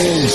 Cold